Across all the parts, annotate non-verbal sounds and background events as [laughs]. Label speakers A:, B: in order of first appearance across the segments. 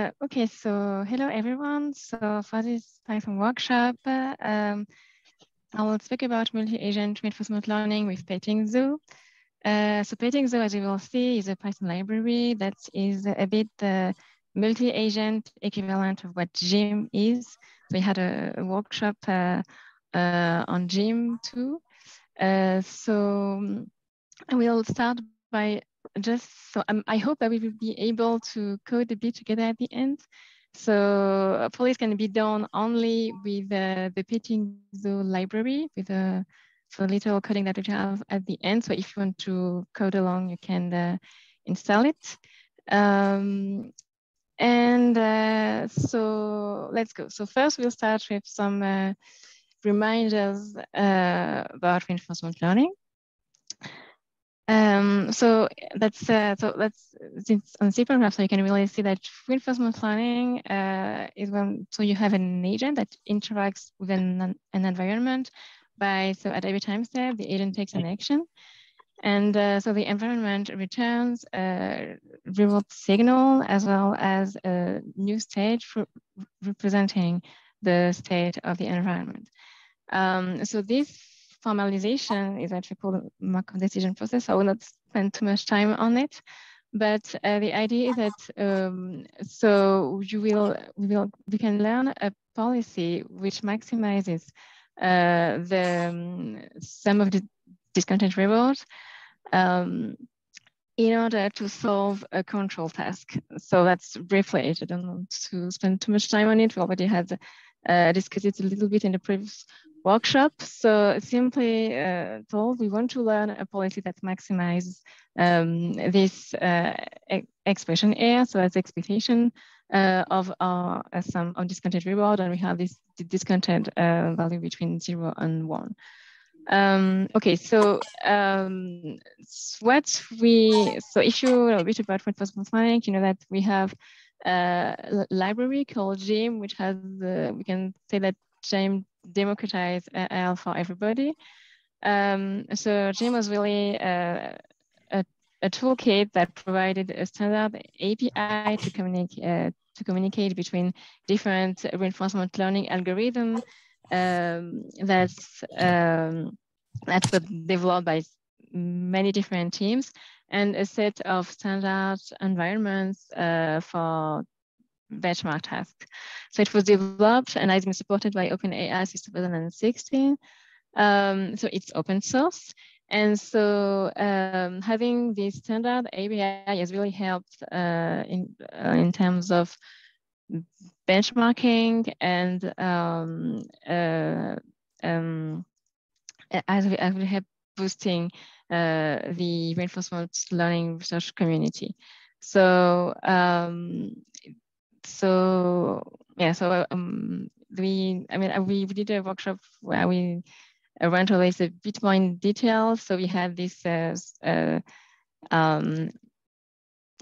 A: Uh, okay, so hello everyone. So for this Python workshop, uh, um, I will speak about multi-agent reinforcement learning with Petting Zoo. Uh, so Petting Zoo, as you will see, is a Python library that is a bit the multi-agent equivalent of what Gym is. We had a, workshop uh, uh, on Gym too. Uh, so we'll start by just so um, I hope that we will be able to code a bit together at the end. So police can be done only with uh, the Petting Zoo library with a so little coding that we have at the end. So if you want to code along, you can uh, install it. Um, and uh, so let's go. So first we'll start with some uh, reminders uh, about reinforcement learning. Um, so that's uh, so that's it's on C so you can really see that reinforcement learning uh, is when so you have an agent that interacts with an, an environment by so at every time step the agent takes an action, and uh, so the environment returns a reward signal as well as a new state for representing the state of the environment. Um, so this formalization is called the Markov decision process. I will not spend too much time on it. But uh, the idea is that um, so you will we will we can learn a policy which maximizes uh, the um, sum of the discounted rewards um, in order to solve a control task. So that's briefly it. I don't want to spend too much time on it. We already had uh, discussed it a little bit in the previous workshop. So simply uh, told, we want to learn a policy that maximizes um, this uh, expression here. so as expectation uh, of our uh, sum of discounted reward, and we have this discounted uh, value between zero and one. Um, okay, so um, what we, so if you know a bit about reinforcement learning, you know that we have a library called Gym, which has, we can say that democratize AI for everybody. Um, so Gym was really a, a, a, toolkit that provided a standard API to communicate uh, to communicate between different reinforcement learning algorithms um, that's um, that developed by many different teams and a set of standard environments uh, for benchmark task. So it was developed and has been supported by OpenAI since 2016. Um, so it's open source. And so um, having this standard API has really helped uh, in, uh, in terms of benchmarking and um, uh, um, as we, as we have boosting uh, the reinforcement learning research community. So um, so yeah, so um, we, I mean, we, we did a workshop where we uh, went over this a bit more in detail. So we had this, uh, uh, um,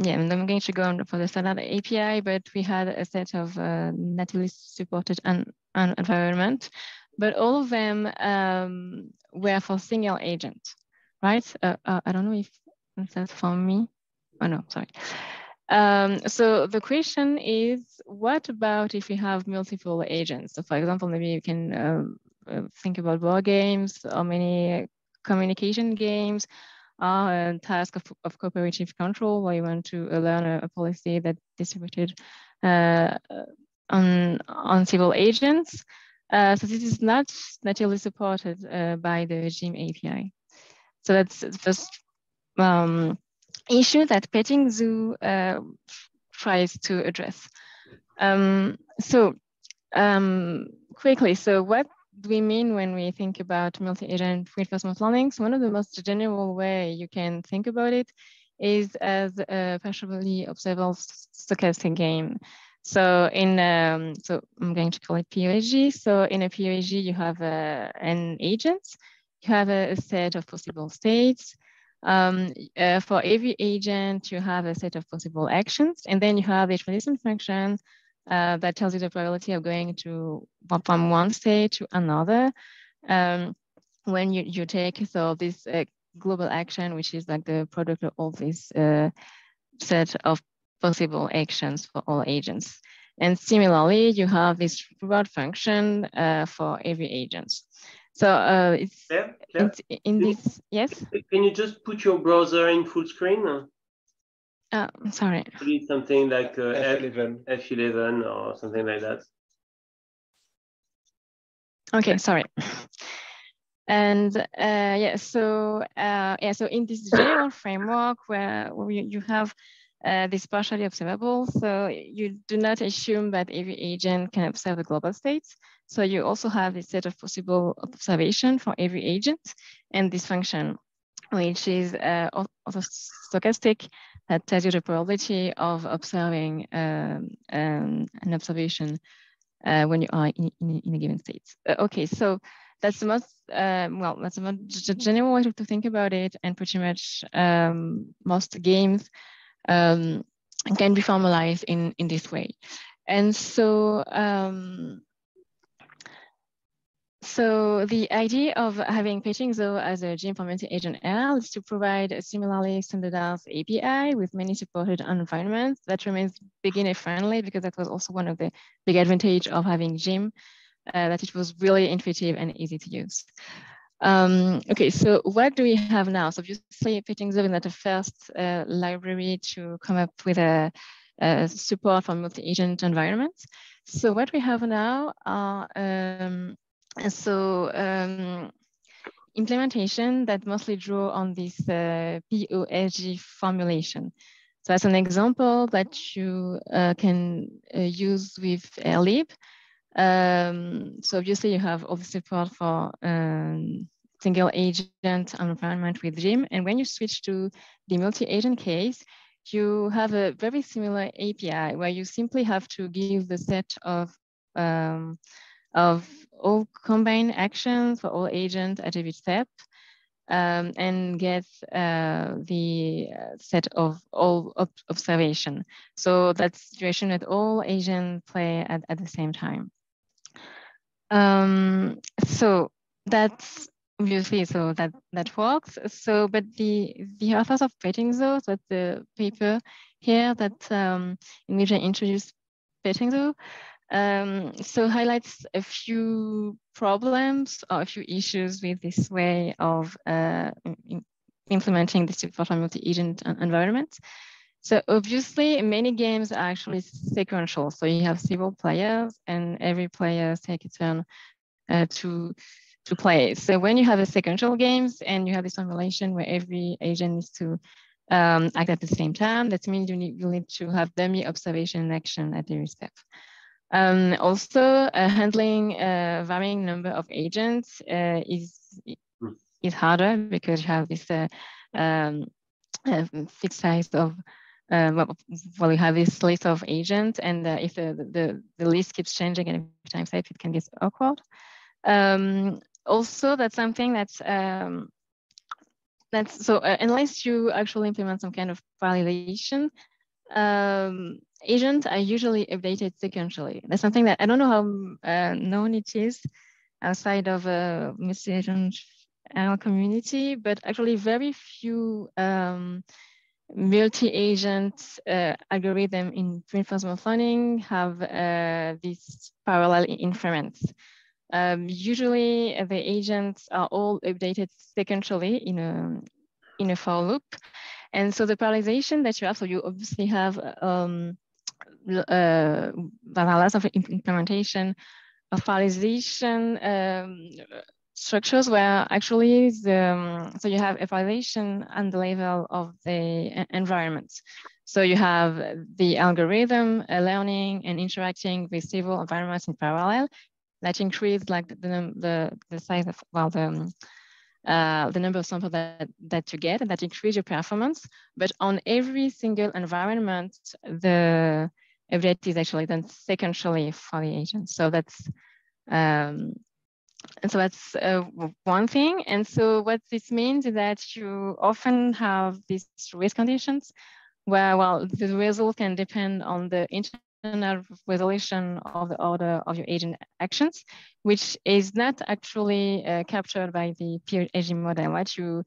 A: yeah, and I'm going to go on for the standard API, but we had a set of uh, natively supported an, an environment, but all of them um, were for single agent, right? Uh, uh, I don't know if that's for me. Oh no, sorry. Um, so the question is, what about if we have multiple agents? So for example, maybe you can um, uh, think about board games or many communication games or a task of, of cooperative control where you want to uh, learn a, a policy that distributed uh, on, on civil agents. Uh, so this is not natively supported uh, by the Gym API. So that's the first um, issue that Petting Zoo uh, tries to address. Um, so um, quickly, so what do we mean when we think about multi-agent reinforcement learning? So one of the most general way you can think about it is as a partially observable stochastic game. So in, um, so I'm going to call it POAG. So in a POAG, you have uh, an agent, you have a, a set of possible states, um, uh, for every agent, you have a set of possible actions, and then you have a transition function uh, that tells you the probability of going to from one state to another. Um, when you, you take so this uh, global action, which is like the product of all this uh, set of possible actions for all agents. And similarly, you have this reward function uh, for every agent. So uh, it's, Claire, Claire, it's in this, yes?
B: Can you just put your browser in full screen?
A: Uh, sorry.
B: Maybe something like uh, F11. F11 or something like that.
A: Okay, sorry. And uh, yeah, so uh, yeah, so in this general [coughs] framework where, where you, you have uh, this partially observable, so you do not assume that every agent can observe the global states. So you also have a set of possible observation for every agent and this function, which is uh, stochastic that tells you the probability of observing um, um, an observation uh, when you are in, in, in a given state. Uh, okay, so that's the most um, well that's the most general way to think about it and pretty much um, most games um, can be formalized in in this way and so um, so the idea of having Pettingzoo as a gene-implemented agent L is to provide a similarly standardized API with many supported environments that remains beginner friendly because that was also one of the big advantage of having Gym uh, that it was really intuitive and easy to use. Um, okay, so what do we have now? So obviously Pettingzoo is not the first uh, library to come up with a, a support for multi-agent environments. So what we have now are um, so um, implementation that mostly draw on this uh, formulation. So as an example that you uh, can uh, use with RLlib, um, so obviously you have all the support for um, single agent environment with Gym. And when you switch to the multi-agent case, you have a very similar API where you simply have to give the set of, um, of all combined actions for all agents at every step um, and get uh, the uh, set of all ob observation. So that's situation that all agents play at, at the same time. Um, so that's obviously so that that works. So, but the the authors of Pettingzoo, so the paper here that um, in which I introduced Pettingzoo, um, so highlights a few problems or a few issues with this way of uh, implementing the support multi-agent environment. So obviously many games are actually sequential. So you have several players and every player take a turn uh, to, to play. So when you have a sequential games and you have this simulation where every agent needs to um, act at the same time, that means you need, you need to have dummy observation and action at every step. Um, also, uh, handling a varying number of agents uh, is, hmm. is harder because you have this uh, um, fixed size of uh, well, well, we have this list of agents, and uh, if the, the, the list keeps changing every time safe, it can get awkward. Um, also, that's something that's um, that's so uh, unless you actually implement some kind of validation, um, agents are usually updated sequentially. That's something that I don't know how uh, known it is outside of a multi-agent community, but actually very few um, multi-agent uh, algorithm in reinforcement learning have uh, this parallel inference. Um, usually uh, the agents are all updated sequentially in a, in a for loop. And so the parallelization that you have, so you obviously have um, uh, lots of implementation of parallelization um, structures where actually the, um, so you have evaluation and the level of the environment. So you have the algorithm uh, learning and interacting with several environments in parallel that increase like the, the, the size of, well, the, um, uh, the number of samples that, that you get and that increase your performance. But on every single environment, the evaluation is actually done sequentially for the agent. So that's um, and so that's uh, one thing. And so what this means is that you often have these race conditions where, well, the result can depend on the internal resolution of the order of your agent actions, which is not actually uh, captured by the POSG model. What you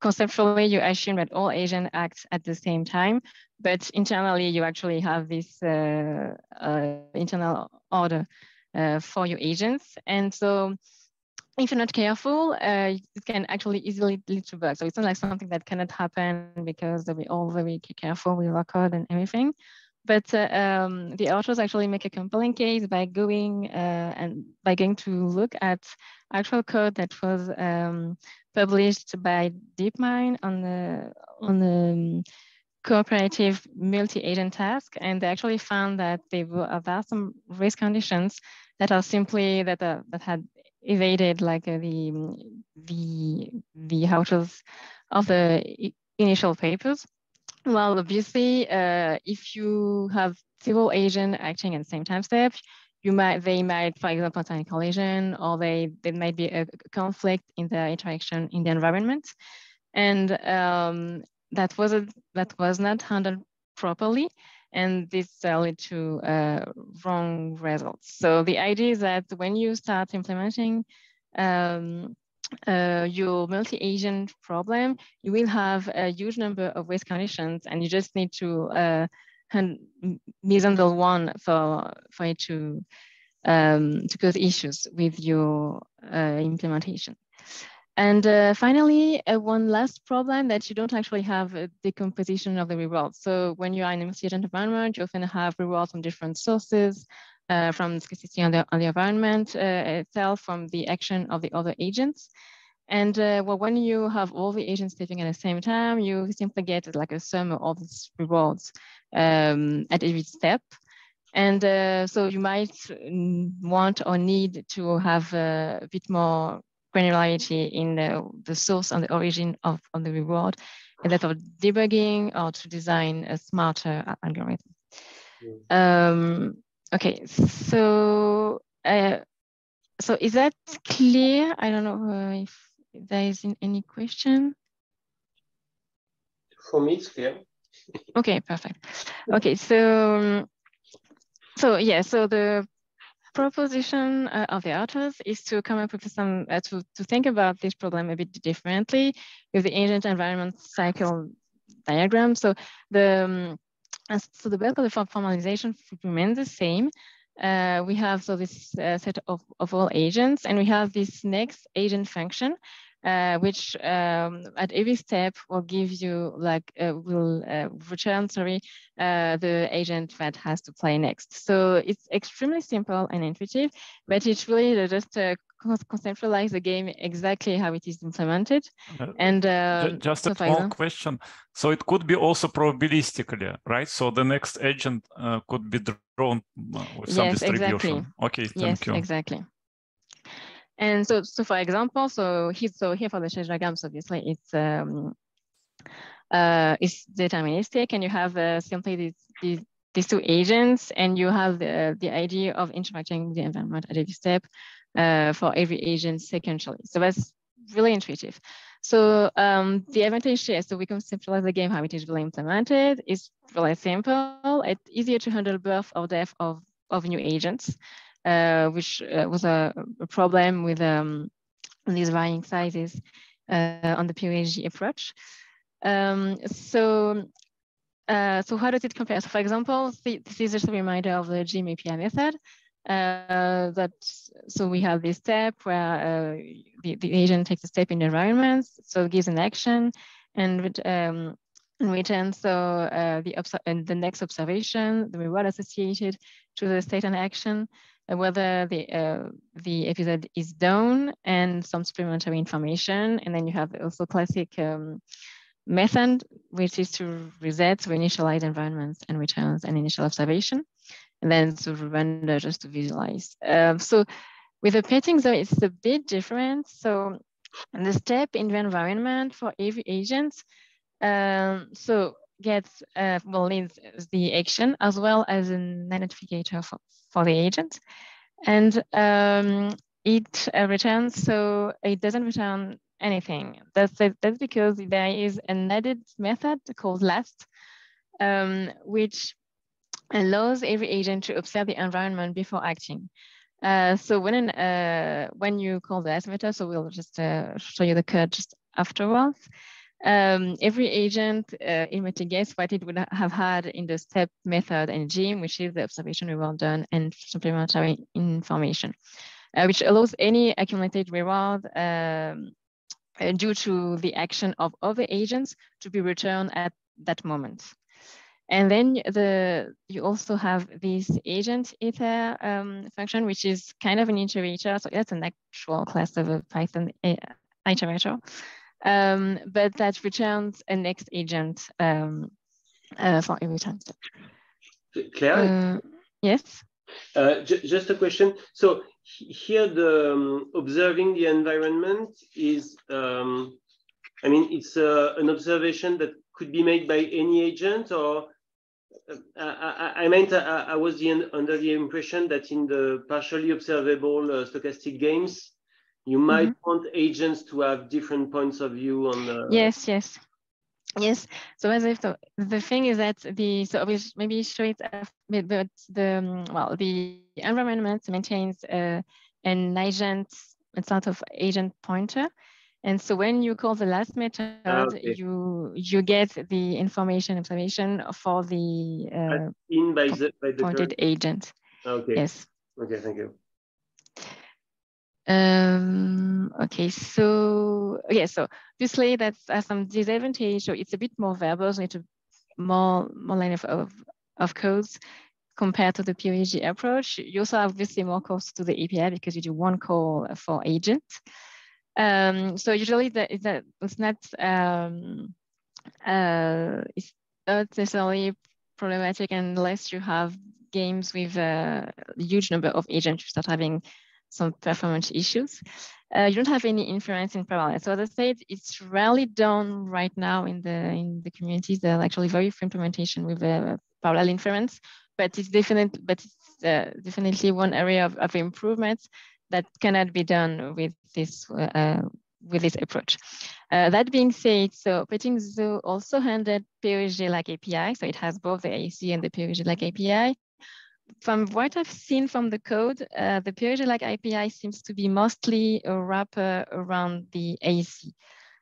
A: conceptually, you assume that all agents act at the same time, but internally, you actually have this uh, uh, internal order uh, for your agents. And so if you're not careful, uh, it can actually easily lead to bugs. So it's not like something that cannot happen because we're all very careful with our code and everything. But uh, um, the authors actually make a compelling case by going uh, and by going to look at actual code that was um, published by DeepMind on the on the um, cooperative multi-agent task, and they actually found that there were some race conditions that are simply that uh, that had evaded like uh, the the the authors of the initial papers. Well, obviously, uh, if you have several agents acting at the same time step, you might they might, for example, sign collision, or they there might be a conflict in the interaction in the environment, and um, that was a, that was not handled properly, and this uh, led to uh, wrong results. So the idea is that when you start implementing um, uh, your multi-agent problem, you will have a huge number of race conditions, and you just need to uh, mishandle one for for it to um, to cause issues with your uh, implementation. And uh, finally, uh, one last problem that you don't actually have a decomposition of the rewards. So when you are in a multi-agent environment, you often have rewards from different sources, uh, from scarcity on the, on the environment uh, itself, from the action of the other agents. And uh, well, when you have all the agents living at the same time, you simply get like a sum of all these rewards um, at every step. And uh, so you might want or need to have a bit more granularity in the, the source and the origin of, of the reward, and that of debugging or to design a smarter algorithm. Mm. Um, okay, so uh, so is that clear? I don't know if there is any question.
B: For me, it's clear. [laughs]
A: okay, perfect. Okay, so so yeah, so the proposition uh, of the authors is to come up with some, uh, to, to think about this problem a bit differently with the agent environment cycle diagram. So the, um, so the bulk of the formalization remains the same. Uh, we have so this uh, set of, of all agents and we have this next agent function uh, which um, at every step will give you like uh, will uh, return sorry uh, the agent that has to play next. So it's extremely simple and intuitive, but it's really just to conceptualize the game exactly how it is implemented. Uh, and um,
C: just a small question. So it could be also probabilistically, right? So the next agent uh, could be drawn with some
A: yes,
C: distribution.
A: Exactly.
C: Okay, thank
A: yes,
C: you.
A: Exactly. And so, so for example, so here, so here for the diagrams, obviously it's um, uh, it's deterministic, and you have uh, simply these, these these two agents, and you have the the idea of interacting with the environment at every step uh, for every agent sequentially. So that's really intuitive. So um, the advantage here, so we conceptualize the game how it is really implemented. is really simple. It's easier to handle birth or death of, of new agents uh, which uh, was a, a, problem with um, these varying sizes uh, on the POAG approach. Um, so, uh, so how does it compare? So for example, this is just a reminder of the Gym API method. Uh, that so we have this step where uh, the, the agent takes a step in the environment, so gives an action, and um, in return, so uh, the and the next observation, the reward associated to the state and action, whether the uh, the episode is done and some supplementary information. And then you have also classic um, method, which is to reset, to initialize environments and returns an initial observation, and then to render just to visualize. Um, so with the Petting Zoo, it's a bit different. So the step in the environment for every agent, um, so gets uh, well leads the action as well as an identifier for, for the agent. And um, it uh, returns, so it doesn't return anything. That's, that's because there is an added method called last, um, which allows every agent to observe the environment before acting. Uh, so when uh, when you call the method, so we'll just uh, show you the code just afterwards. Um, every agent uh, investigates what it would have had in the step method and engine, which is the observation reward done and supplementary information, uh, which allows any accumulated reward um, uh, due to the action of other agents to be returned at that moment. And then the you also have this agent iter um, function, which is kind of an iterator. So that's an actual class of a Python uh, iterator um, but that returns a next agent um, uh, for every time step.
B: Claire?
A: Uh, yes?
B: Uh, just a question. So here the um, observing the environment is, um, I mean, it's uh, an observation that could be made by any agent or uh, I, I, meant I, I was the, under the impression that in the partially observable uh, stochastic games, you might mm -hmm. want agents to have different points of view on the
A: yes yes. Yes. So as if the, the thing is that the so we maybe show it but the um, well the environment maintains uh, an agent a sort of agent pointer. And so when you call the last method okay. you you get the information observation for the uh,
B: in by the, by the
A: pointed agent.
B: Okay.
A: Yes.
B: Okay thank you
A: um, okay, so yeah, so obviously that has some disadvantage. So it's a bit more verbal, so it's a more more line of, of, of codes compared to the POAG approach. You also obviously more calls to the API because you do one call for agent. Um, so usually that is that it's not um, uh, it's not necessarily problematic unless you have games with a huge number of agents. You start having some performance issues. Uh, you don't have any inference in parallel. So as I said, it's rarely done right now in the in the communities. There are actually very few implementation with a parallel inference, but it's definitely but it's uh, definitely one area of, of that cannot be done with this uh, with this approach. Uh, that being said, so Petting Zoo also handled POAG-like API, so it has both the AEC and the POAG-like API from what I've seen from the code, uh, the POAG-like API seems to be mostly a wrapper around the AEC.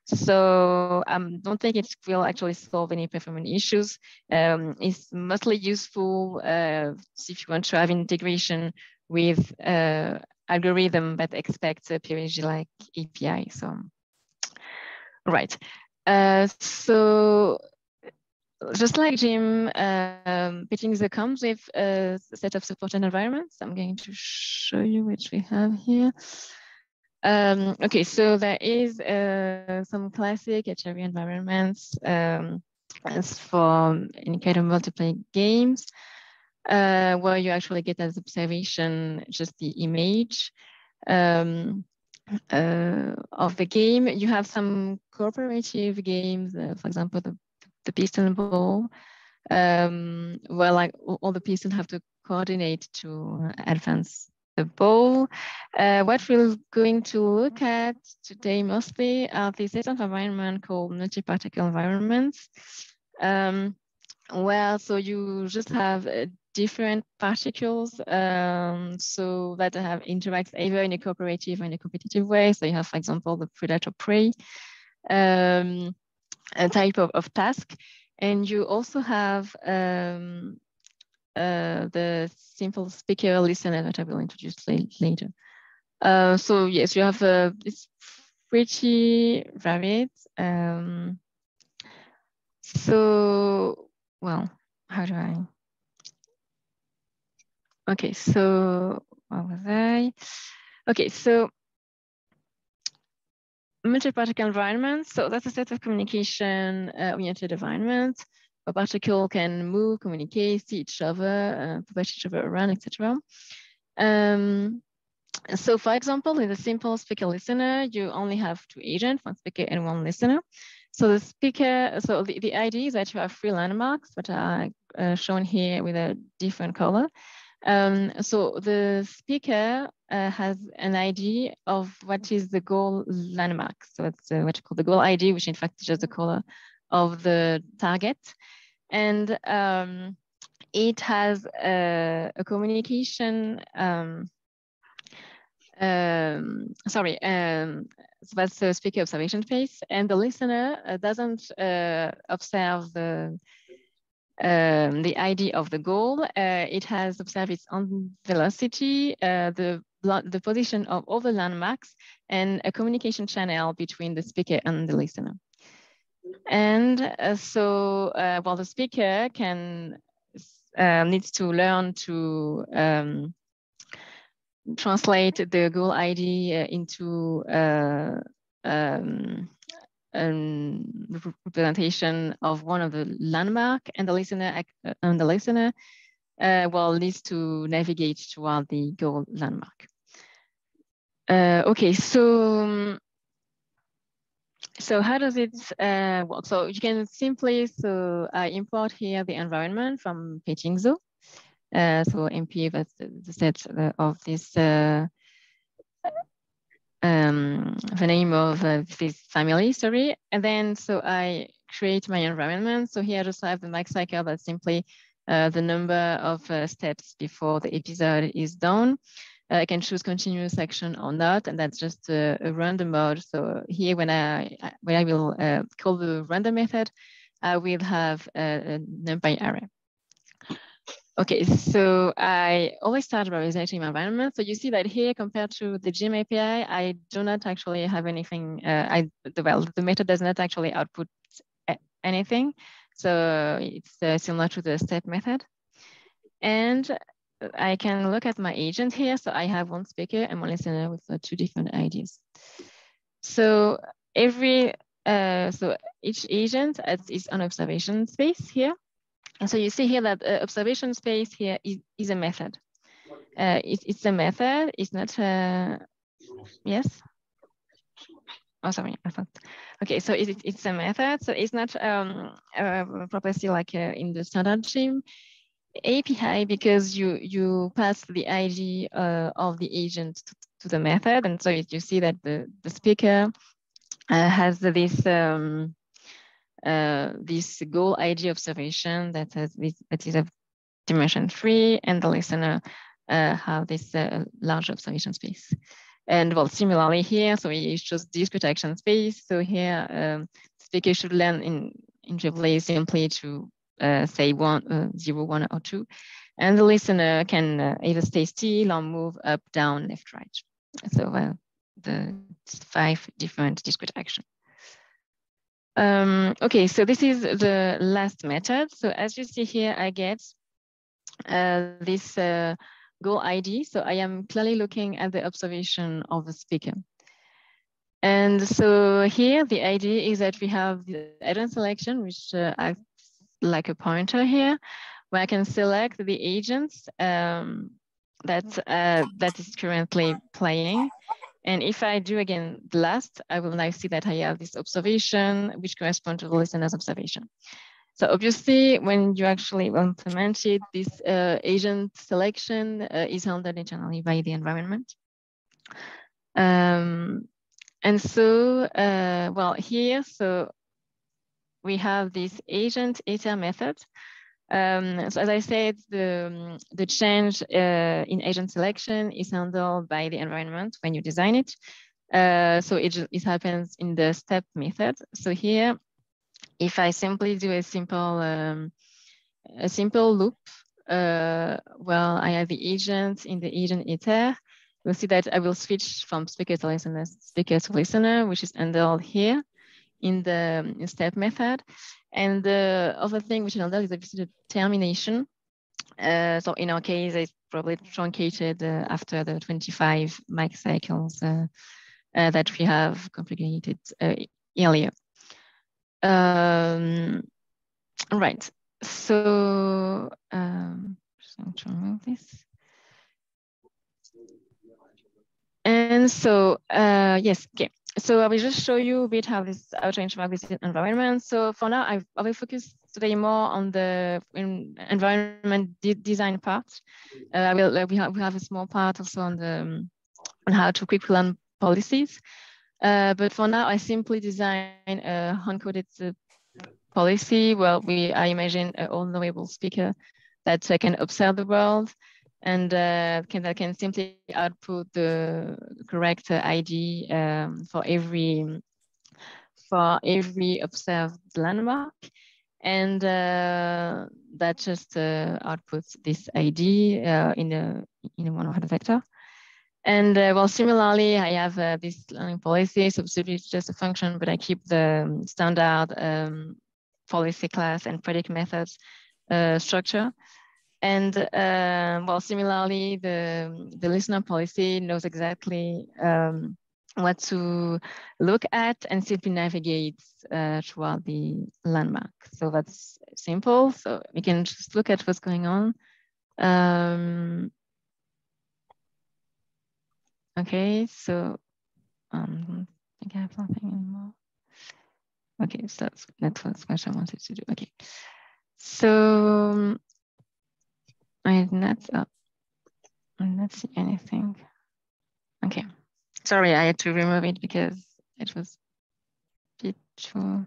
A: So I um, don't think it will actually solve any performance issues. Um, it's mostly useful uh, if you want to have integration with uh, algorithm that expects a POAG-like API. So, right. Uh, so just like Gym, um, Petting Zoo comes with a set of supported environments. I'm going to show you which we have here. Um, okay, so there is uh, some classic Atari environments um, as for any kind of multiplayer games, uh, where you actually get as observation just the image um, uh, of the game. You have some cooperative games, uh, for example, the the piston ball, um, where like all the pistons have to coordinate to advance the ball. Uh, what we're going to look at today mostly are the set of environment called multi-particle environments. Um, well, so you just have uh, different particles, um, so that have interacts either in a cooperative or in a competitive way. So you have, for example, the predator-prey. Um, a type of, of task. And you also have um, uh, the simple speaker listener that I will introduce later. Uh, so yes, you have uh, it's pretty varied. Um, so, well, how do I? Okay, so what was I? Okay, so multi-particle environments. So that's a set of communication uh, oriented environments. A particle can move, communicate, see each other, uh, each other around, etc. Um, so for example, in the simple speaker listener, you only have two agents, one speaker and one listener. So the speaker, so the, the idea is that you have three landmarks, which are uh, shown here with a different color. Um, so the speaker uh, has an ID of what is the goal landmark. So it's uh, what you call the goal ID, which in fact is just the color of the target. And um, it has a, a communication, um, um sorry, um, so that's the speaker observation space, and the listener uh, doesn't uh, observe the um, the ID of the goal. Uh, it has observed its own velocity, uh, the the position of all the landmarks, and a communication channel between the speaker and the listener. And uh, so, while the speaker can needs to learn to um, translate the goal ID uh, into uh, um, representation of one of the landmark and the listener uh, and the listener uh, well needs to navigate toward the goal landmark. Uh, okay, so um, so how does it uh, work? So you can simply so I import here the environment from Petting Zoo. Uh, so MP was the set of this, uh, um, the name of uh, this family, sorry. And then, so I create my environment. So here I just have the max cycle that's simply uh, the number of uh, steps before the episode is done. I can choose continuous action or not, and that's just a, a random mode. So here, when I when I will call the random method, I will have a, a NumPy array. Okay, so I always start by resetting my environment. So you see that here compared to the Gym API, I do not actually have anything, uh, I, the, well, the method does not actually output anything. So it's uh, similar to the step method. And I can look at my agent here. So I have one speaker and one listener with uh, two different IDs. So every, uh, so each agent its own observation space here. And so you see here that uh, observation space here is, is a method. Uh, it, it's a method, it's not, uh, yes? Oh, sorry, I thought. Okay, so it, it's a method, so it's not um, a property like uh, in the standard Gym API because you, you pass the ID uh, of the agent to, to, the method. And so you see that the, the speaker uh, has this um, uh, this goal ID observation that, has that is a dimension three, and the listener uh, have this uh, large observation space. And well, similarly here, so we choose discrete action space. So here, um, speaker should learn in, in Jubilee simply to uh, say one, uh, zero, one, or two. And the listener can uh, either stay still or move up, down, left, right. So the five different discrete actions. Um, okay, so this is the last method. So as you see here, I get uh, this uh, goal ID. So I am clearly looking at the observation of the speaker. And so here, the idea is that we have the agent selection, which uh, acts like a pointer here, where I can select the agents um, that, uh, that is currently playing. And if I do again the last, I will now see that I have this observation, which corresponds to the listener's observation. So obviously, when you actually implement it, this uh, agent selection uh, is handled internally by the environment. Um, and so, uh, well, here, so we have this agent iter method, um, so as I said, the, um, the change uh, in agent selection is handled by the environment when you design it. Uh, so it, it happens in the step method. So here, if I simply do a simple, um, a simple loop, uh, well, I have the agent in the agent iter, you'll see that I will switch from speaker to listener, speaker to listener, which is handled here in the um, step method. And the other thing which handled is obviously the termination. Uh, so in our case, it's probably truncated uh, after the 25 max cycles uh, uh that we have configured uh, earlier. Um, right, so um, just to remove this. And so, uh, yes, okay so I will just show you a bit how this interact with environment. So for now, I, I will focus today more on the environment de design part. Uh, I will uh, we have we have a small part also on the um, on how to quickly learn policies. Uh, but for now, I simply design a hand-coded uh, policy. Well, we I imagine an all-knowable speaker that can observe the world and uh, can, that can simply output the correct ID um, for every for every observed landmark. And uh, that just uh, outputs this ID uh, in a in a one-hot vector. And uh, well, similarly, I have uh, this learning policy. So it's just a function, but I keep the um, standard um, policy class and predict methods uh, structure. And uh, well, similarly, the, the listener policy knows exactly um, what to look at and simply navigates uh, throughout the landmark. So that's simple. So we can just look at what's going on. Um, okay, so um, I think I have nothing anymore. Okay, so that's, that's what I wanted to do. Okay, so I did not, uh, I not see anything. Okay. Sorry, I had to remove it because it was a bit too.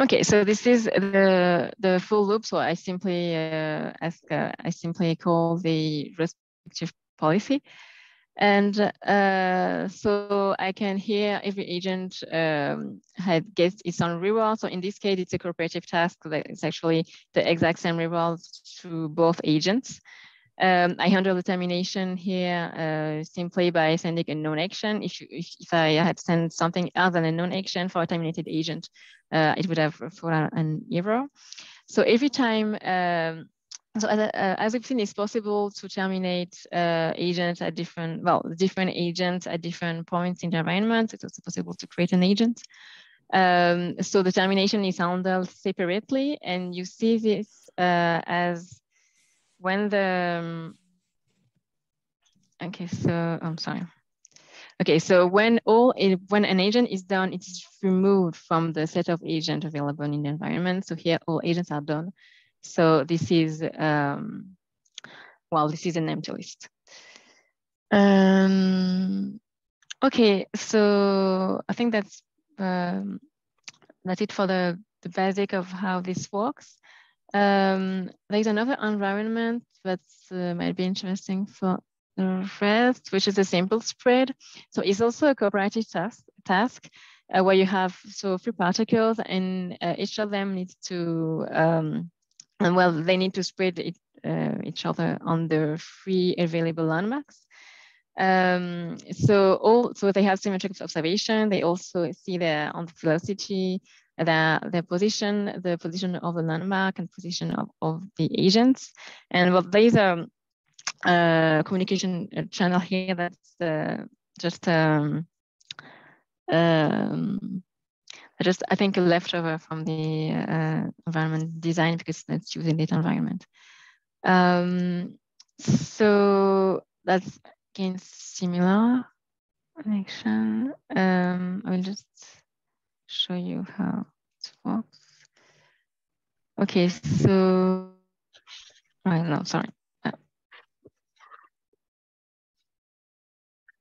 A: Okay, so this is the the full loop. So I simply uh, ask, uh, I simply call the respective policy, and uh, so I can hear every agent um, had guessed its own reward. So in this case, it's a cooperative task that is actually the exact same reward to both agents. Um, I handle the termination here uh, simply by sending a known action. If, you, if, if, I had sent something other than a known action for a terminated agent, uh, it would have for an error. So every time, um, so as, uh, as, we've seen, it's possible to terminate uh, agents at different, well, different agents at different points in the environment. It's also possible to create an agent. Um, so the termination is handled separately, and you see this uh, as when the um, okay so i'm sorry okay so when all when an agent is done it's removed from the set of agents available in the environment so here all agents are done so this is um well this is an empty list um okay so i think that's um that's it for the the basic of how this works um, there's another environment that uh, might be interesting for the rest, which is a simple spread. So it's also a cooperative task, task uh, where you have so three particles and uh, each of them needs to, um, and well, they need to spread it, uh, each other on the free available landmarks. Um, so all so they have symmetric observation. They also see their on the velocity the, the position, the position of the landmark and position of, of the agents. And well, there's a, a communication channel here that's uh, just um, um, just I think a leftover from the uh, environment design because it's using data environment. Um, so that's again similar connection. Um, I will just show you how it works. Okay, so, I know, sorry.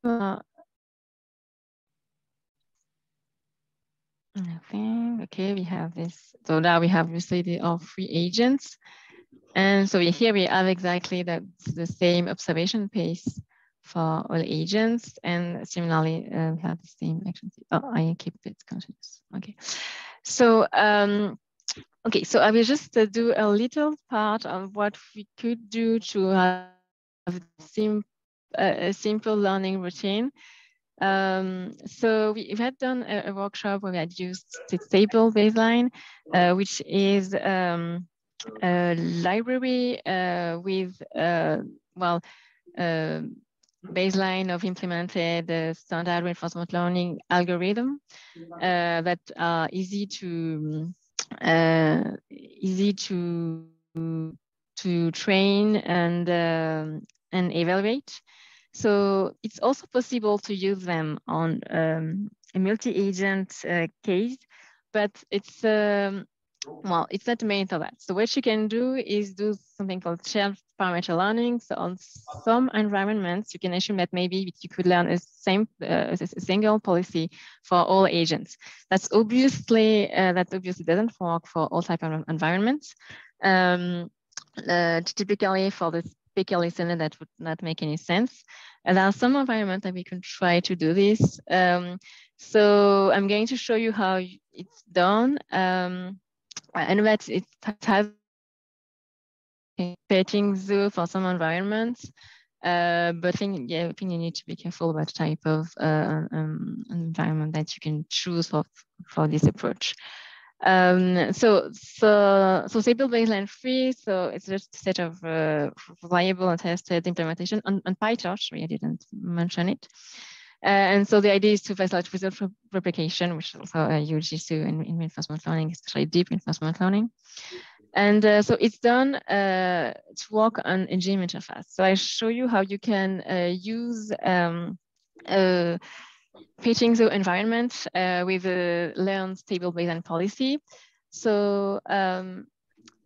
A: Uh, nothing. Okay, we have this. So now we have the all three agents. And so here we have exactly the, the same observation pace for all agents. And similarly, uh, we have the same action. Oh, I keep it continuous. Okay. So, um, okay, so I will just uh, do a little part of what we could do to have sim a simple learning routine. Um, so we, we, had done a, a, workshop where we had used the stable baseline, uh, which is um, a library uh, with, uh, well, um, baseline of implemented uh, standard reinforcement learning algorithm uh, that are easy to uh, easy to to train and um, and evaluate. So it's also possible to use them on um, a multi-agent uh, case, but it's um, well, it's not made of that. So what you can do is do something called shared parameter learning. So on some environments, you can assume that maybe you could learn a same uh, a single policy for all agents. That's obviously uh, that obviously doesn't work for all type of environments. Um, uh, typically for the speaker listener, that would not make any sense. And there are some environments that we can try to do this. Um, so I'm going to show you how it's done. Um, and that it has petting zoo for some environments. Uh, but I think, yeah, I think you need to be careful about type of uh, um, environment that you can choose for, for this approach. Um, so, so, so stable baseline free. So it's just a set of uh, reliable and tested implementation on, on PyTorch. We didn't mention it. Uh, and so the idea is to facilitate result replication, which is also a huge issue in, in reinforcement learning, especially deep reinforcement learning. And uh, so it's done uh, to work on a gym interface. So I show you how you can uh, use um, a Petting Zoo environment uh, with a learned stable baseline policy. So um,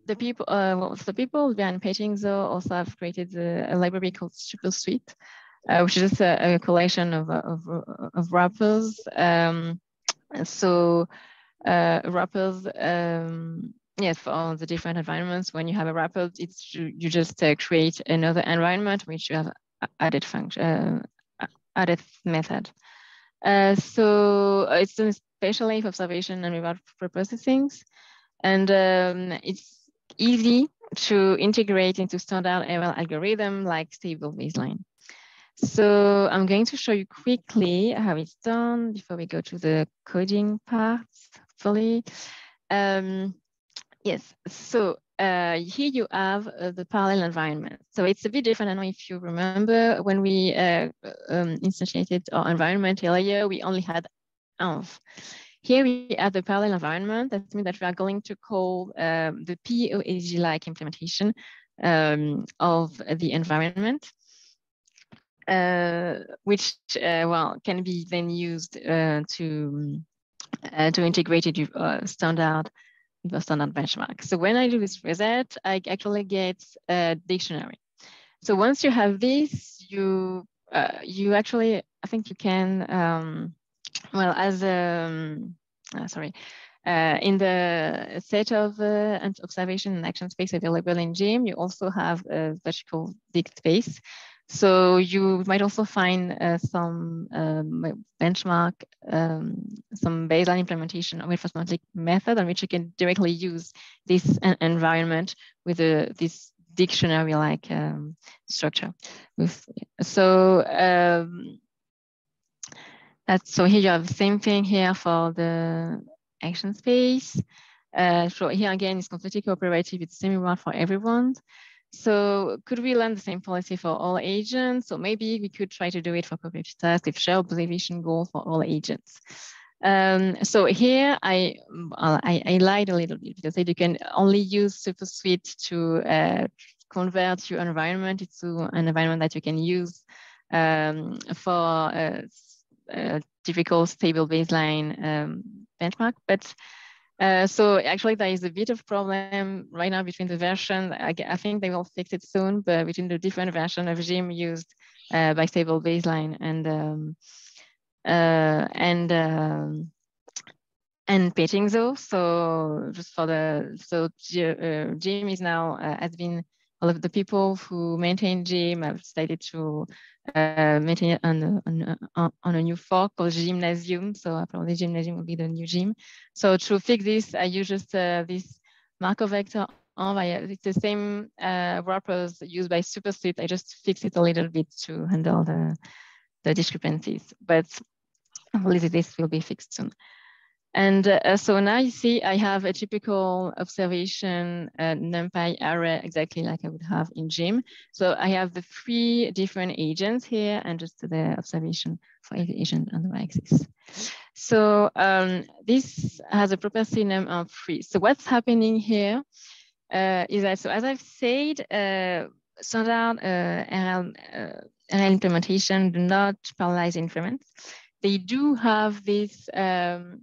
A: the people, uh, well, the people behind Petting Zoo also have created a, a library called SuperSuite, uh, which is just a, a collection of, of, of wrappers. Um, so wrappers um, yes, for all the different environments, when you have a wrapper, it's you just uh, create another environment which you have added function, uh, added method. Uh, so uh, it's especially for observation and without preprocessing, and um, it's easy to integrate into standard ML algorithm like stable baseline. So I'm going to show you quickly how it's done before we go to the coding part fully. Um, Yes, so uh, here you have uh, the parallel environment. So it's a bit different. I know if you remember when we uh, um, instantiated our environment earlier, we only had env. Here we have the parallel environment. That means that we are going to call um, the POSG-like implementation um, of the environment, uh, which uh, well can be then used uh, to to integrate with standard the standard benchmark. So when I do this reset, I actually get a dictionary. So once you have this, you uh, you actually, I think you can, um, well, as a, um, uh, sorry, uh, in the set of uh, observation and action space available in GYM, you also have a vertical dict space. So you might also find uh, some um, benchmark, um, some baseline implementation of reinforcement method on which you can directly use this environment with a, this dictionary-like um, structure. So um, that's, so here you have the same thing here for the action space. Uh, so here again, it's completely cooperative. It's similar for everyone. So could we learn the same policy for all agents? So maybe we could try to do it for cooperative tasks if share observation goal for all agents. Um, so here I, I, I lied a little bit because you can only use SuperSuite to uh, convert your environment into an environment that you can use um, for a, a, typical stable baseline um, benchmark. But uh, so actually there is a bit of problem right now between the version. I, I, think they will fix it soon, but between the different version of GYM used uh, by stable baseline and um, uh, and um, and. So just for the so uh, is now uh, has been all of the people who maintain GYM have decided to uh, maintain it on, on, on, a new fork called Gymnasium. So probably Gymnasium will be the new GYM. So to fix this, I use just uh, this Markov vector env. It's the same uh, wrappers used by SuperSuite. I just fix it a little bit to handle the, the discrepancies, but hopefully this will be fixed soon. And uh, so now you see I have a typical observation uh, NumPy array exactly like I would have in GYM. So I have the three different agents here and just the observation for each agent on the y-axis. So um, this has a property name of three. So what's happening here uh, is that, so as I've said, uh, standard uh, RL, uh, RL implementation do not parallelize increments. They do have this um,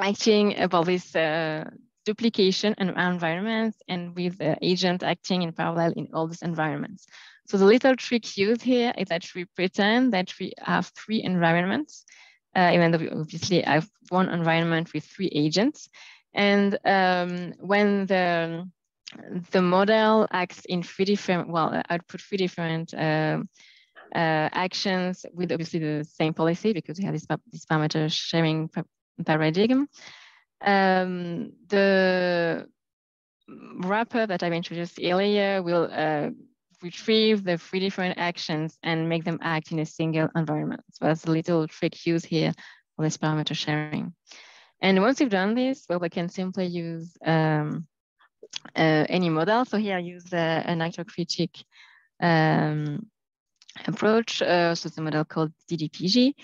A: acting about this uh, duplication and environments and with the agent acting in parallel in all these environments. So the little trick used here is that we pretend that we have three environments, uh, even though we obviously have one environment with three agents. And um, when the the model acts in three different, well, output three different uh, uh, actions with obviously the same policy because we have this, this parameter sharing paradigm. Um, the wrapper that I've introduced earlier will uh, retrieve the three different actions and make them act in a single environment. So that's a little trick used here for this parameter sharing. And once you've done this, well, we can simply use um, uh, any model. So here I use uh, an critic um, approach. Uh, so it's a model called DDPG.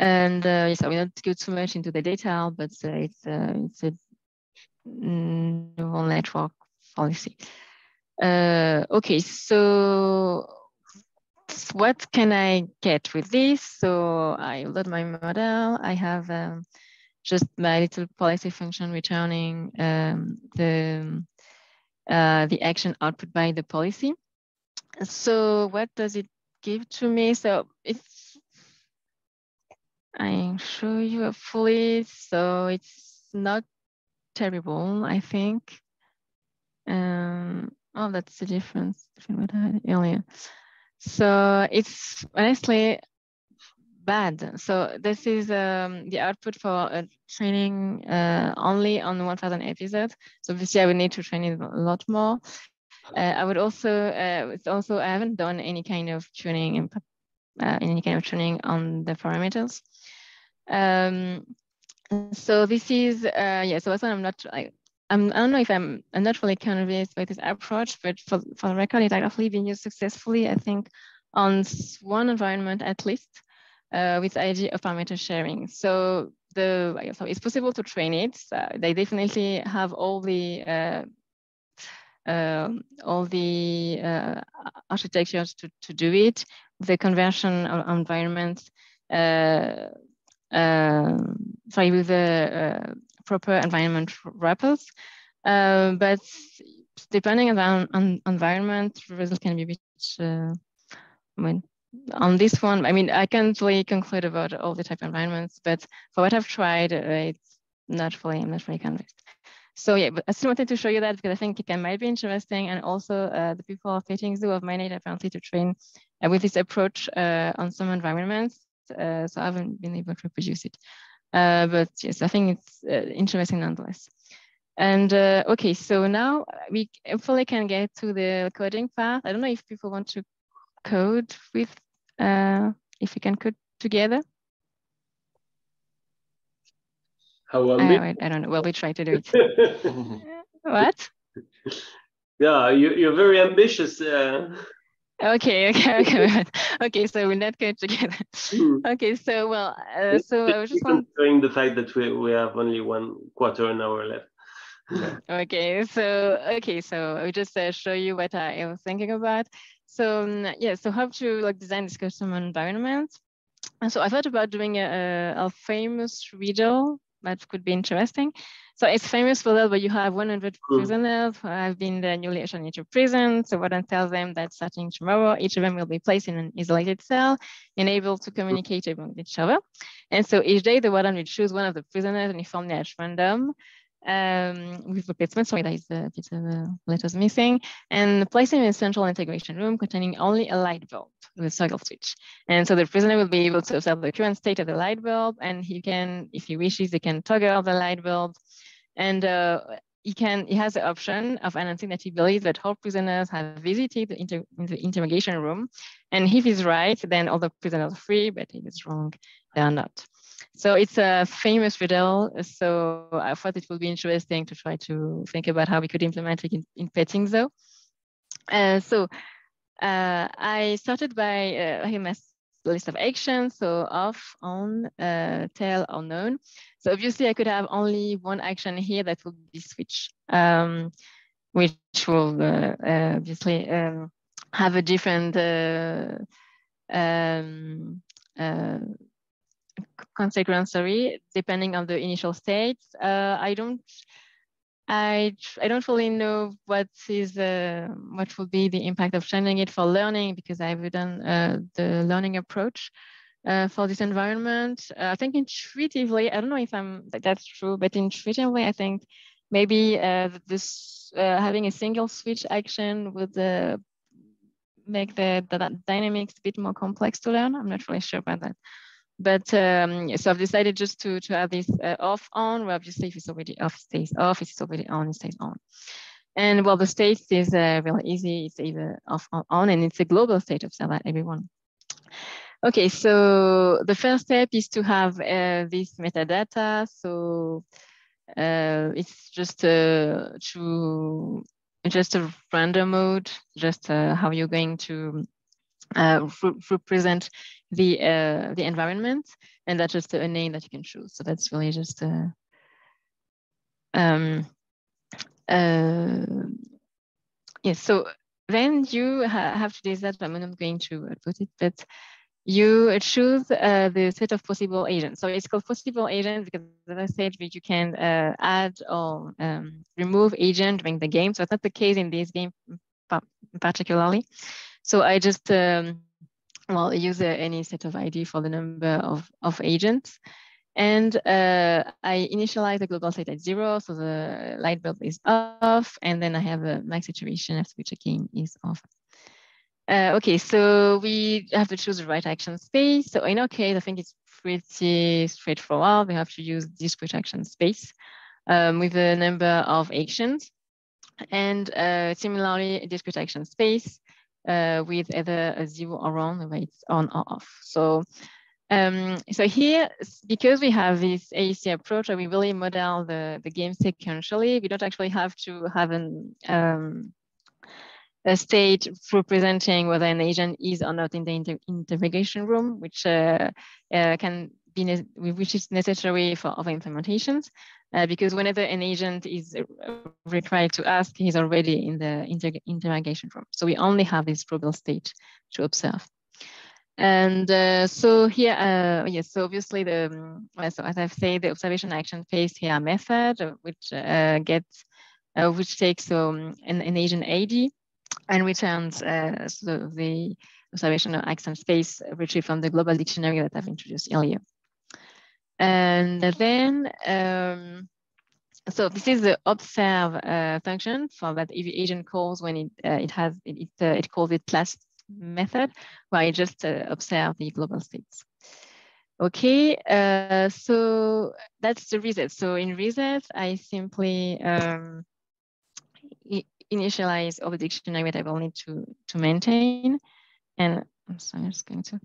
A: And uh, yes, I will not go too much into the detail, but uh, it's, uh, it's a neural network policy. Uh, okay, so what can I get with this? So I load my model. I have um, just my little policy function returning um, the uh, the action output by the policy. So what does it give to me? So it's I show you a fully. So it's not terrible, I think. Um, oh, that's the difference between what I had earlier. So it's honestly bad. So this is um, the output for a training uh, only on 1000 episodes. So obviously I would need to train it a lot more. Uh, I would also, uh, it's also, I haven't done any kind of tuning, in, uh, any kind of tuning on the parameters. Um, so this is, uh, yeah, so that's why I'm not, I, I'm, I don't know if I'm, I'm not really convinced by this approach, but for, for the record, it's actually been used successfully, I think, on one environment at least, uh, with idea of parameter sharing. So the so it's possible to train it. So they definitely have all the uh, uh, all the uh, architectures to, to do it. The conversion environment uh, um, sorry, with the uh, proper environment wrappers. Uh, but depending on, on environment, the result can be uh, I mean, on this one, I mean, I can't really conclude about all the type of environments, but for what I've tried, uh, it's not fully, I'm not fully convinced. So yeah, but I still wanted to show you that because I think it can, might be interesting. And also uh, the people of Petting Zoo have managed apparently to train uh, with this approach uh, on some environments. Uh, so I haven't been able to reproduce it. Uh, but yes, I think it's uh, interesting nonetheless. And okay, so now we hopefully can get to the coding part. I don't know if people want to code with, if we can code together.
B: How
A: I, I don't know. Well, we try to do it. [laughs] what?
B: Yeah, you, you're very ambitious. Uh... [laughs]
A: Okay, okay, [laughs] okay, okay. So we're not going together. Mm. Okay, so well, uh, so I was just
B: considering the fact that we we have only one quarter an hour left. [laughs]
A: okay, so okay, so I'll just uh, show you what I was thinking about. So um, yeah, so how to like design this custom environment. And so I thought about doing a, a famous riddle that could be interesting. So it's famous for that, but you have 100 mm. prisoners who have been the newly assigned into prison. So Warden tells them that starting tomorrow, each of them will be placed in an isolated cell and able to communicate with each other. And so each day, the warden will choose one of the prisoners and inform them at random um, with replacement. Sorry, that is a bit of a letters missing. And place him in a central integration room containing only a light bulb with a toggle switch. And so the prisoner will be able to observe the current state of the light bulb. And he can, if he wishes, he can toggle the light bulb and uh, he can he has the option of announcing that he believes that all prisoners have visited the, inter, the interrogation room. And if he's right, then all the prisoners are free, but if he's wrong, they are not. So it's a famous riddle. So I thought it would be interesting to try to think about how we could implement it in, in petting zoo. Uh, so uh, I started by uh, list of actions, so off, on, uh, tail, unknown. So obviously I could have only one action here that will be switch, um, which will uh, uh, obviously um, have a different uh, um, uh, consequence, sorry, depending on the initial states. I don't I, I don't really know what is uh, what will be the impact of changing it for learning because I've done uh, the learning approach uh, for this environment. Uh, I think intuitively, I don't know if I'm that's true, but intuitively, I think maybe uh, this uh, having a single switch action would make the, the dynamics a bit more complex to learn. I'm not really sure about that. But um, so I've decided just to, to have this uh, off on, where obviously if it's already off, it stays off, if it's already on, it stays on. And well, the state is uh, really easy. It's either off or on, and it's a global state of that everyone. Okay, so the first step is to have uh, this metadata. So uh, it's just uh, to just a random mode, just uh, how you're going to uh, re represent the uh, the environment, and that's just a name that you can choose. So that's really just a um, uh, yes. So then you ha have to decide. I'm not going to put it, but you choose uh, the set of possible agents. So it's called possible agents because, as I said, you can uh, add or um, remove agent during the game. So it's not the case in this game particularly. So I just um, well use uh, any set of ID for the number of, of agents. And uh, I initialize the global state at zero, so the light bulb is off, and then I have a max saturation after which game is off. Uh, okay, so we have to choose the right action space. So in our case, I think it's pretty straightforward. We have to use discrete action space um, with a number of actions. And uh, similarly, discrete action space uh, with either a zero or one, whether it's on or off. So, um, so here, because we have this AEC approach, we really model the, the game sequentially. We don't actually have to have an um, a state representing whether an agent is or not in the inter interrogation room, which uh, uh, can be which is necessary for other implementations, uh, because whenever an agent is required to ask, he's already in the inter interrogation room. So we only have this probable state to observe. And uh, so here, uh, yes, so obviously the, um, so as I've said, the observation action phase here method, uh, which uh, gets, uh, which takes um, an, an agent ID and returns uh, so the observation action space retrieved from the global dictionary that I've introduced earlier. And then, um, so this is the observe uh, function for that agent calls when it, uh, it has, it, it, uh, it, calls it plus method, where I just uh, observe the global states. Okay, uh, so that's the reset. So in reset, I simply um, initialize all the dictionary that I will need to, to maintain. And I'm sorry, I'm just going to.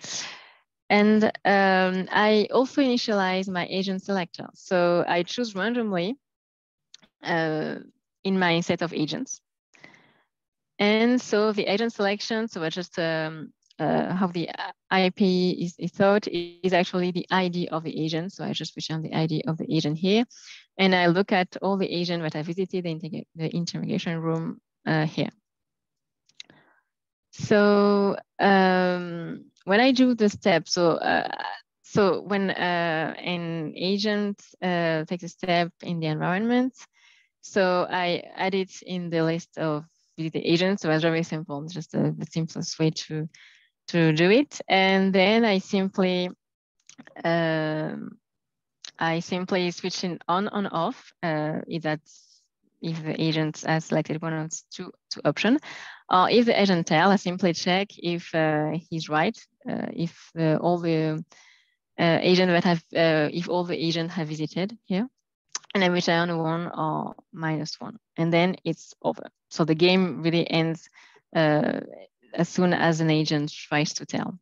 A: And um, I also initialize my agent selector. So I choose randomly uh, in my set of agents. And so the agent selection, so I just um, uh, how the IP is, is thought is actually the ID of the agent. So I just return the ID of the agent here. And I look at all the agents that I visited the, the interrogation room uh, here. So um, when I do the step, so uh, so when uh, an agent uh, takes a step in the environment, so I add it in the list of the agents. So it's very simple, just the, the simplest way to to do it. And then I simply um, I simply switch in on on off uh, if that's if the agent has selected one of two, two options. Or if the agent tell, I simply check if uh, he's right, if all the uh, agent that have, if all the agents have visited here, and I return one or minus one, and then it's over. So the game really ends uh, as soon as an agent tries to tell.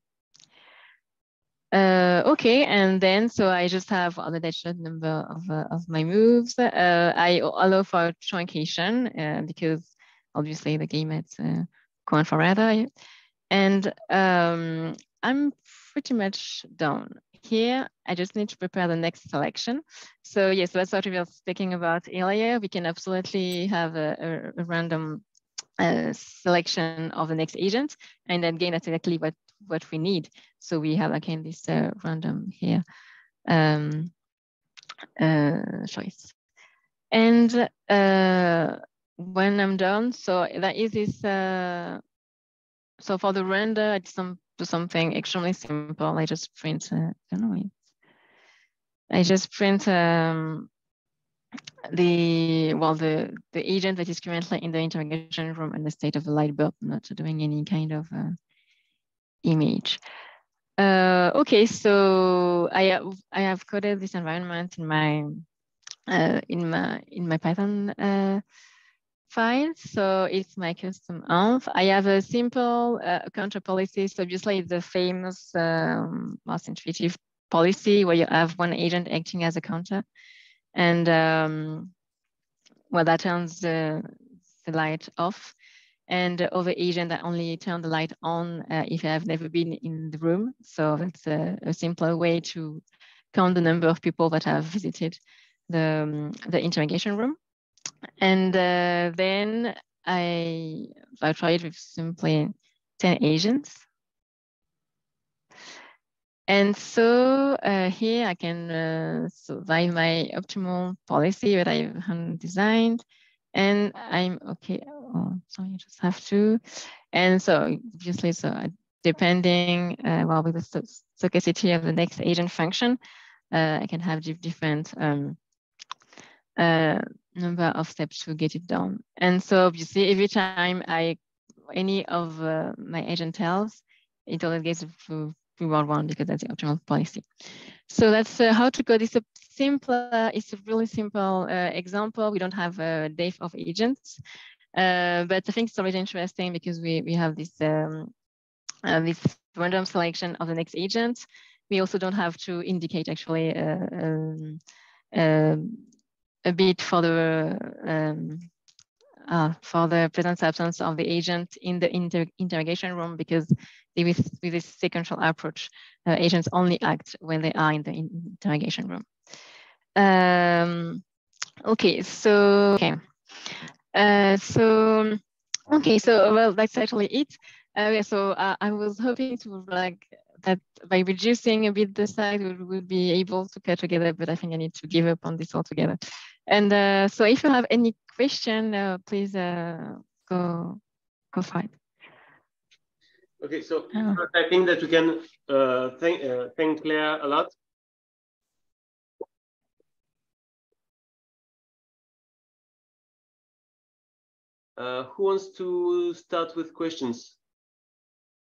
A: Uh, okay, and then so I just have other data number of, uh, of my moves. Uh, I allow for truncation uh, because obviously the game is uh, forever. And um, I'm pretty much done. Here, I just need to prepare the next selection. So yes, that's what we were speaking about earlier. We can absolutely have a, a, a random uh, selection of the next agent. And then that's exactly what, what we need. So we have again this uh, random here um, uh, choice. And uh, when I'm done, so that is this, uh, so for the render, I some, do something extremely simple. I just print, uh, I don't know, I just print um, the well the the agent that is currently in the interrogation room in the state of a light bulb, not doing any kind of uh, image. Uh, okay, so I have, I have coded this environment in my uh, in my in my Python uh, So it's my custom env. I have a simple uh, counter policy. So obviously the famous um, most intuitive policy where you have one agent acting as a counter. And um, well, that turns the, the light off. And the other agent that only turn the light on uh, if I have never been in the room. So that's a, a, simpler way to count the number of people that have visited the, um, the interrogation room. And uh, then I, I tried with simply 10 agents. And so uh, here I can uh, survive my optimal policy that I have designed. And I'm okay. Oh, so you just have to. And so obviously, so depending, uh, well, with the stochasticity of the next agent function, uh, I can have different um, uh, number of steps to get it done. And so obviously every time I, any of uh, my agent tells, it always gets to reward one because that's the optimal policy. So that's uh, how to code. It's a simple, it's a really simple uh, example. We don't have a depth of agents, uh, but I think it's already interesting because we, we have this, um, uh, this random selection of the next agent. We also don't have to indicate actually uh, um, um a bit for the um, uh, for the presence absence of the agent in the inter interrogation room because with, with this sequential approach, uh, agents only act when they are in the interrogation room. Um, okay, so okay, uh, so okay, so well, that's actually it. Uh, so uh, I was hoping to like that by reducing a bit the size, we would be able to cut together, but I think I need to give up on this altogether. And uh, so if you have any question, uh, please uh, go, go it.
B: Okay, so oh. I think that we can uh, thank, uh, thank Claire a lot. Uh, who wants to start with questions?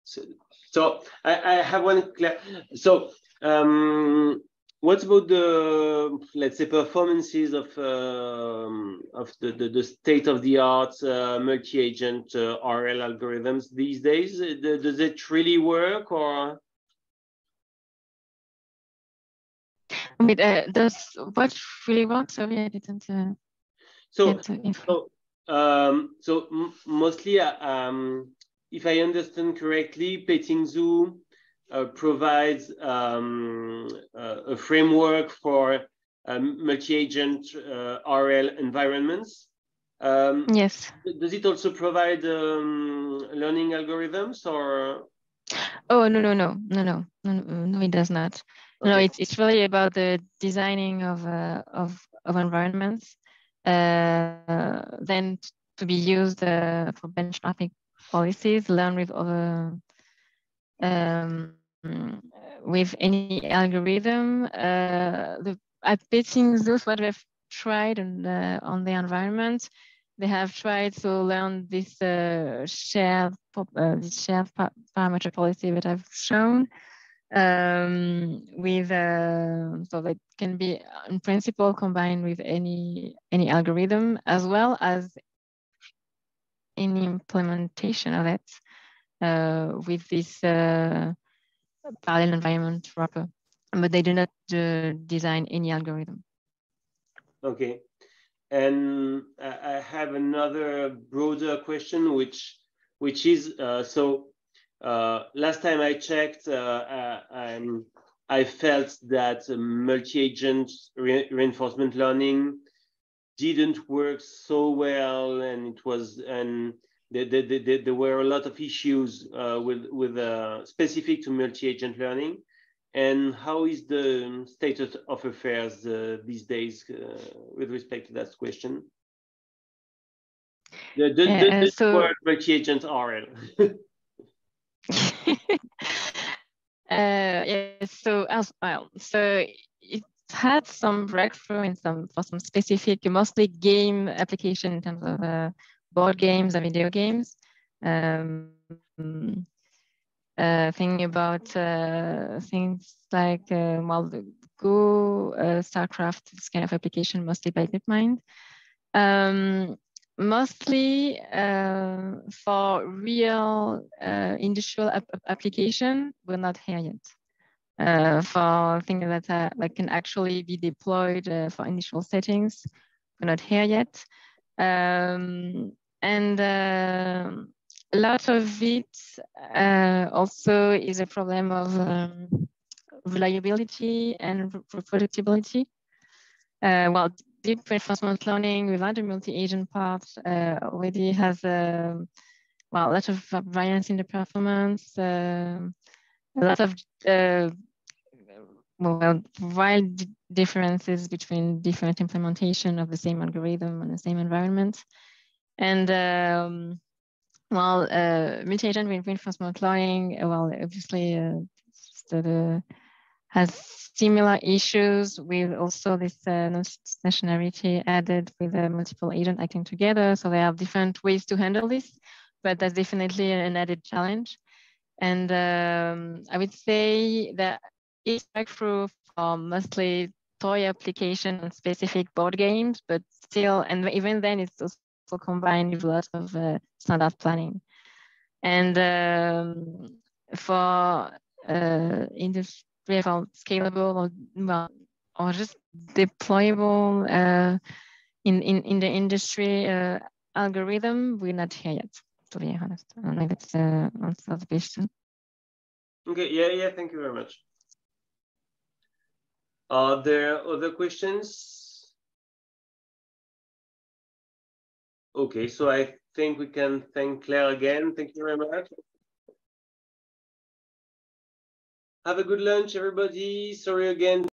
B: So, so I, I have one, Claire. So um, what about the let's say performances of um, of the, the, the state of the art uh, multi-agent uh, RL algorithms these days? Does it really work or?
A: I mean, uh, does what really work? Sorry, I didn't. Uh,
B: so, so, um, so mostly, uh, um, if I understand correctly, Petting Zoo uh, provides um, uh, a framework for um, multi-agent uh, RL environments.
A: Um, yes.
B: Does it also provide um, learning algorithms or?
A: Oh no no no no no no no it does not. Okay. No, it's it's really about the designing of uh, of of environments, uh, then to be used uh, for benchmarking policies, learn with other um, with any algorithm. Uh, the, those what we've tried on the, on the environment, they have tried to learn this uh, shared uh, this shared parameter policy that I've shown um, with uh, so that can be in principle combined with any any algorithm as well as any implementation of it uh, with this uh, parallel environment wrapper, but they do not uh, design any algorithm.
B: Okay. And I have another broader question, which which is uh, so. Uh, last time I checked, uh, I felt that multi-agent re reinforcement learning didn't work so well, and it was and there, there, there, were a lot of issues uh, with, with uh, specific to multi-agent learning. And how is the status of affairs uh, these days uh, with respect to that question? The, the, the, the so, word multi-agent RL. [laughs]
A: Uh, yes, so as well, so it, had some breakthrough in some for some specific, mostly game application in terms of uh, board games and video games. Um, uh, thinking about uh, things like uh, well, Go, StarCraft, this kind of application, mostly by DeepMind. Um, mostly uh, for real uh, industrial ap application, we're not here yet. Uh, for things that uh, like can actually be deployed for initial settings, we're not here yet. Um, and uh, a lot of it also is a problem of um, reliability and reproducibility. well, deep reinforcement learning without the multi-agent part uh, already has a, um, well, a lot of variance in the performance, uh, a lot of uh, well, wide differences between different implementation of the same algorithm and the same environment. And um, well, uh, multi-agent reinforcement learning, well, obviously uh, the, has similar issues with also this uh, non-stationarity added with a multiple agent acting together. So there are different ways to handle this, but that's definitely an added challenge. And um, I would say that it's breakthrough for mostly toy application and specific board games, but still, and even then it's also combined with a lot of uh, standard planning. And um, for uh, industry well, scalable or, or just deployable uh, in, in, in the industry uh, algorithm, we're not here yet, to be honest. I know if it's uh, answer the question.
B: Okay, yeah, yeah, thank you very much. Are there other questions? Okay, so I think we can thank Claire again. Thank you very much. Have a good lunch, everybody. Sorry again.